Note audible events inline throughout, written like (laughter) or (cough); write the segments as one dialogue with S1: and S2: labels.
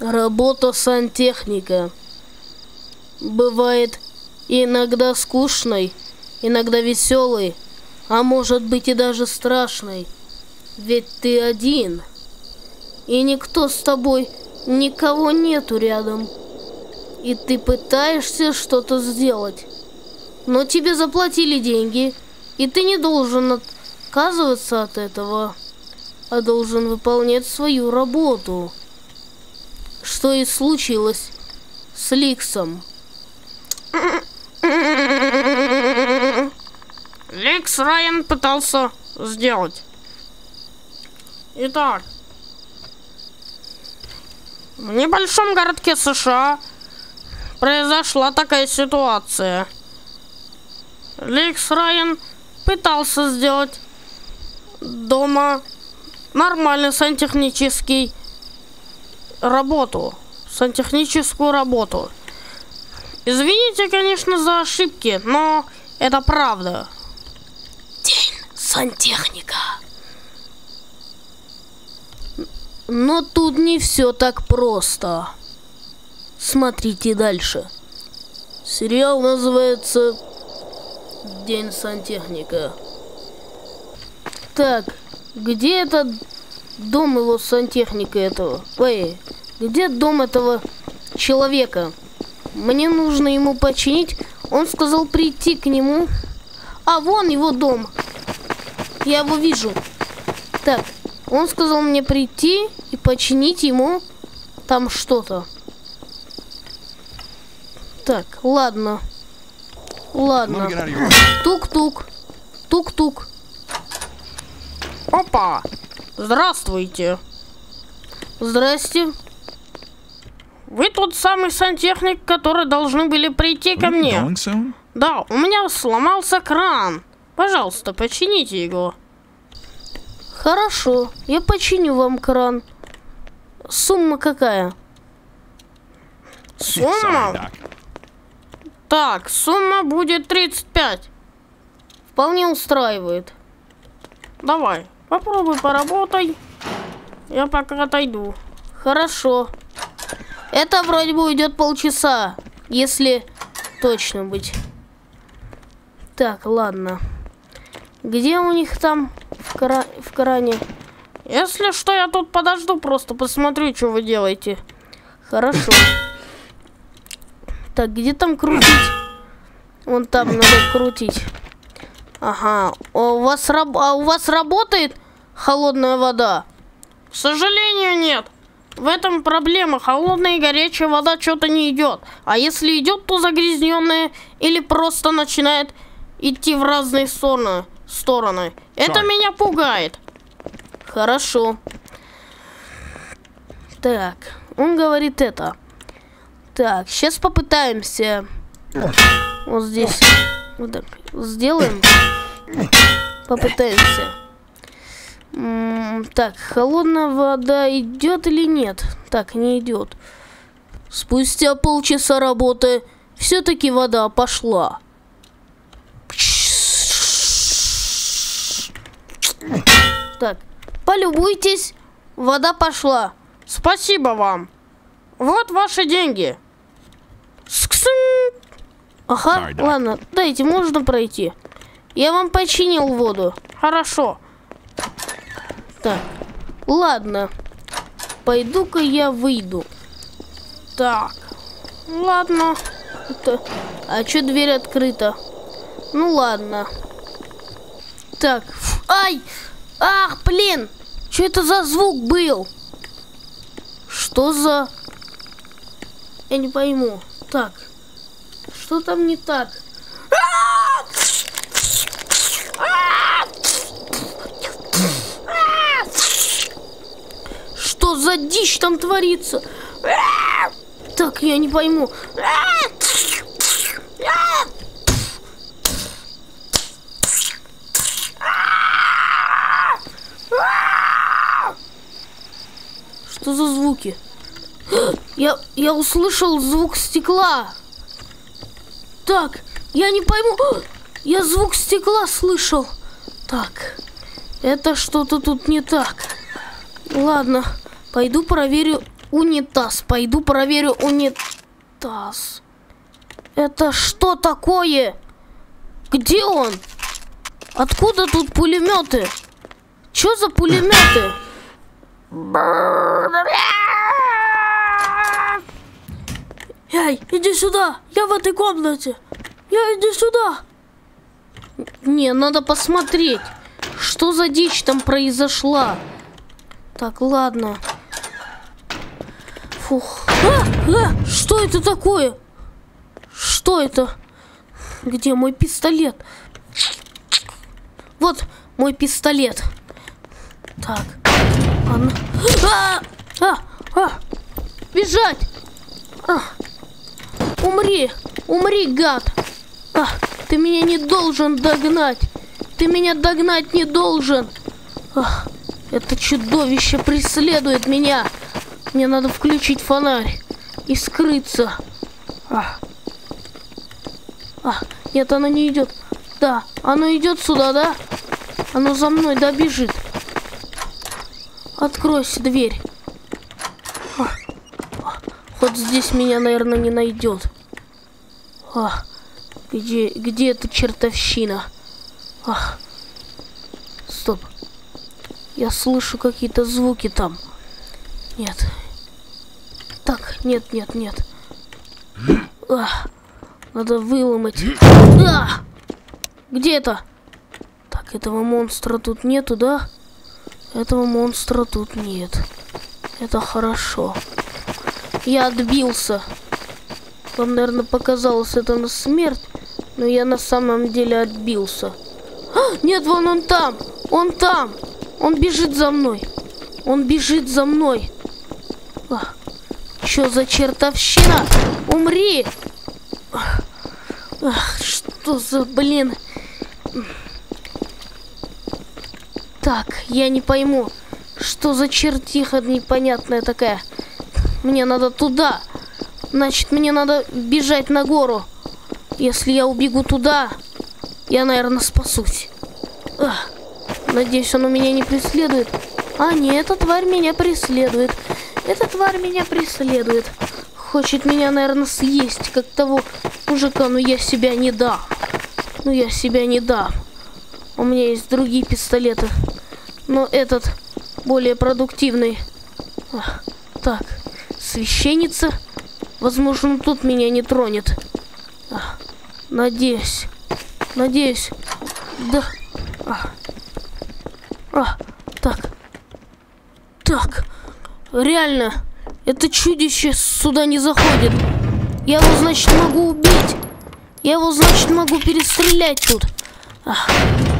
S1: Работа сантехника бывает иногда скучной, иногда веселой, а может быть и даже страшной. Ведь ты один, и никто с тобой, никого нету рядом. И ты пытаешься что-то сделать, но тебе заплатили деньги, и ты не должен отказываться от этого, а должен выполнять свою работу. Что и случилось с Ликсом.
S2: Ликс Райан пытался сделать. Итак, в небольшом городке США произошла такая ситуация. Ликс Райан пытался сделать дома нормальный сантехнический работу, сантехническую работу. Извините, конечно, за ошибки, но это правда.
S1: День сантехника. Но тут не все так просто. Смотрите дальше. Сериал называется День сантехника. Так, где этот дом его сантехника этого? Ой, где дом этого человека? Мне нужно ему починить. Он сказал прийти к нему. А, вон его дом. Я его вижу. Так, он сказал мне прийти и починить ему там что-то. Так, ладно. Ладно. Тук-тук. Тук-тук.
S2: Опа! Здравствуйте.
S1: Здрасте.
S2: Вы тот самый сантехник, который должны были прийти ко мне. Да, у меня сломался кран. Пожалуйста, почините его.
S1: Хорошо, я починю вам кран. Сумма какая?
S2: Сумма? Так, сумма будет 35.
S1: Вполне устраивает.
S2: Давай, попробуй поработай. Я пока отойду.
S1: Хорошо. Это вроде бы уйдет полчаса, если точно быть. Так, ладно. Где у них там в, кра... в кране?
S2: Если что, я тут подожду, просто посмотрю, что вы делаете.
S1: Хорошо. Так, где там крутить? Вон там надо крутить. Ага. А у вас, раб... а у вас работает холодная вода?
S2: К сожалению, нет. В этом проблема. Холодная и горячая вода что-то не идет. А если идет, то загрязненная или просто начинает идти в разные стороны. стороны. Это меня пугает.
S1: Хорошо. Так, он говорит это. Так, сейчас попытаемся. Вот здесь. Вот так. Сделаем. Попытаемся. Так, холодная вода идет или нет? Так, не идет. Спустя полчаса работы все-таки вода пошла. Так, полюбуйтесь, вода пошла.
S2: Спасибо вам. Вот ваши деньги.
S1: Ага, ладно, дайте, можно пройти. Я вам починил воду.
S2: Хорошо.
S1: Так, ладно. Пойду-ка я выйду.
S2: Так, ладно.
S1: Это... А что дверь открыта? Ну ладно. Так, ай! Ах, блин! Что это за звук был? Что за... Я не пойму. Так, что там не так? За дичь там творится? Так, я не пойму. Что за звуки? Я, я услышал звук стекла. Так, я не пойму. Я звук стекла слышал. Так, это что-то тут не так. Ладно, пойду проверю Унитаз. Пойду проверю унитаз. Это что такое? Где он? Откуда тут пулеметы? Что за пулеметы? Эй, иди сюда! Я в этой комнате! Я иди сюда! Не, надо посмотреть, что за дичь там произошла. Так, ладно. Фух. А, а, что это такое? Что это? Где мой пистолет? Вот мой пистолет. Так. Он... А! А! А! Бежать! А! Умри! Умри, гад! А! Ты меня не должен догнать! Ты меня догнать не должен! А! Это чудовище преследует меня! Мне надо включить фонарь и скрыться. А. А, нет, оно не идет. Да, оно идет сюда, да? Оно за мной, да. Откройся дверь. А. А. Вот здесь меня, наверное, не найдет. А. Где, где эта чертовщина? А. Стоп. Я слышу какие-то звуки там. Нет, так, нет, нет, нет. А, надо выломать. А! Где это? Так, этого монстра тут нету, да? Этого монстра тут нет. Это хорошо. Я отбился. Вам, наверное, показалось это на смерть, но я на самом деле отбился. А, нет, вон он там! Он там! Он бежит за мной! Он бежит за мной! А, что за чертовщина? Умри! Ах, что за блин? Так, я не пойму, что за чертиха непонятная такая. Мне надо туда. Значит, мне надо бежать на гору. Если я убегу туда, я, наверное, спасусь. Надеюсь, он у меня не преследует. А нет, эта тварь меня преследует. Эта тварь меня преследует. Хочет меня, наверное, съесть, как того мужика, но я себя не дам. Ну, я себя не дам. У меня есть другие пистолеты. Но этот более продуктивный. Так, священница. Возможно, тут меня не тронет. Надеюсь. Надеюсь. Да. А. А. Так. Так. Реально, это чудище сюда не заходит. Я его, значит, могу убить. Я его, значит, могу перестрелять тут. Ах,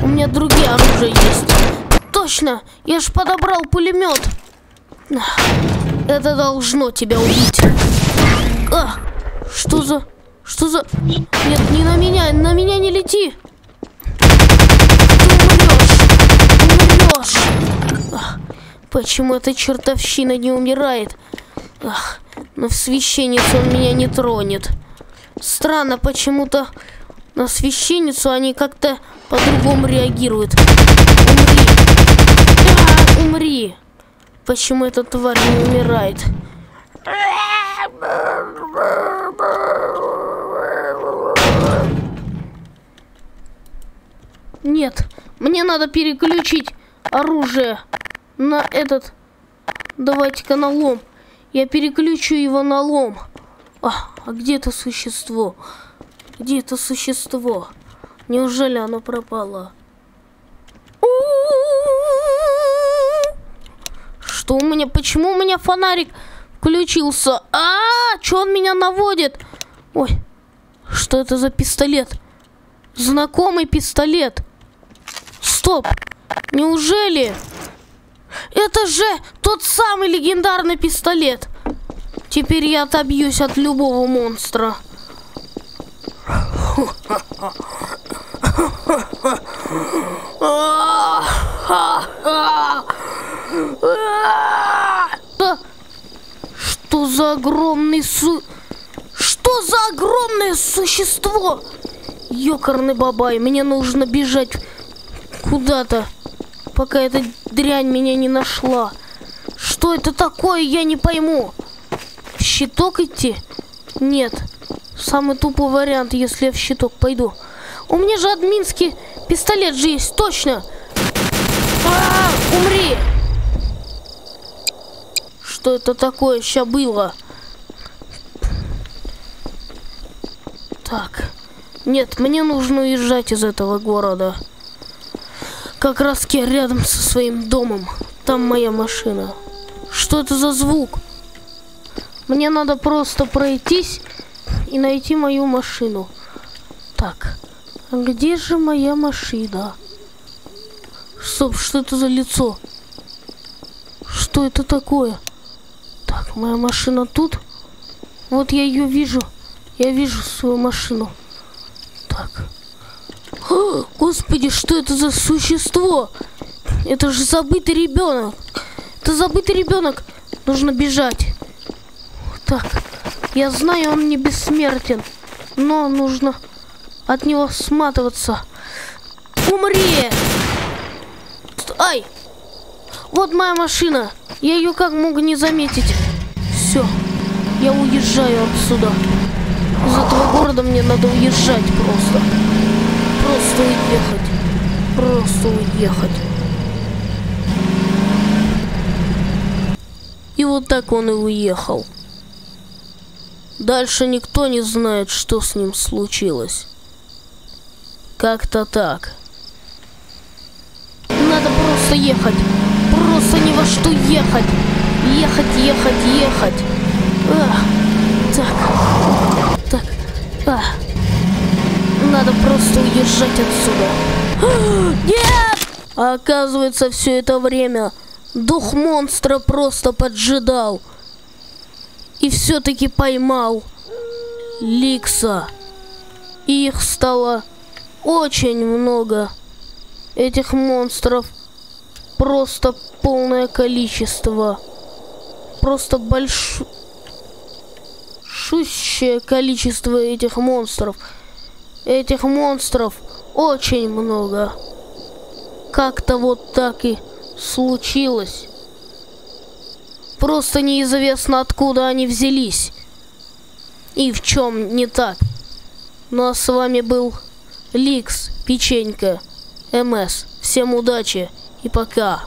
S1: у меня другие оружия есть. Точно, я же подобрал пулемет. Это должно тебя убить. А, что за... Что за... Нет, не на меня, на меня не лети. Почему эта чертовщина не умирает? Ах, но в священницу он меня не тронет. Странно, почему-то на священницу они как-то по-другому реагируют. Умри! А, умри! Почему эта тварь не умирает? Нет, мне надо переключить оружие на этот... Давайте-ка на лом. Я переключу его на лом. А, а где это существо? Где это существо? Неужели оно пропало? Что у меня? Почему у меня фонарик включился? А, что он меня наводит? Ой, что это за пистолет? Знакомый пистолет. Стоп. Неужели? Это же тот самый легендарный пистолет. Теперь я отобьюсь от любого монстра. Что за огромный су... Что за огромное существо? Ёкарный бабай, мне нужно бежать куда-то пока эта дрянь меня не нашла. Что это такое, я не пойму. щиток идти? Нет. Самый тупой вариант, если я в щиток пойду. У меня же админский пистолет же есть, точно. А, умри! Что это такое сейчас было? Так. Нет, мне нужно уезжать из этого города. Как раз рядом со своим домом. Там моя машина. Что это за звук? Мне надо просто пройтись и найти мою машину. Так, а где же моя машина? Стоп, что это за лицо? Что это такое? Так, моя машина тут. Вот я ее вижу. Я вижу свою машину. (gasps) Господи, что это за существо? Это же забытый ребенок. Это забытый ребенок. Нужно бежать. Так, я знаю, он не бессмертен, но нужно от него сматываться. Умри! Ай! Вот моя машина. Я ее как мог не заметить. Все, я уезжаю отсюда. Из этого города мне надо уезжать просто. Просто уехать. Просто уехать. И вот так он и уехал. Дальше никто не знает, что с ним случилось. Как-то так. Надо просто ехать. Просто ни во что ехать. Ехать, ехать, ехать. А, так. Так. А. Надо просто уезжать отсюда. (gasps) Нет! Оказывается, все это время дух монстра просто поджидал и все-таки поймал Ликса. Их стало очень много. Этих монстров просто полное количество. Просто большое количество этих монстров. Этих монстров очень много. Как-то вот так и случилось. Просто неизвестно, откуда они взялись. И в чем не так. Ну а с вами был Ликс, Печенька, МС. Всем удачи и пока.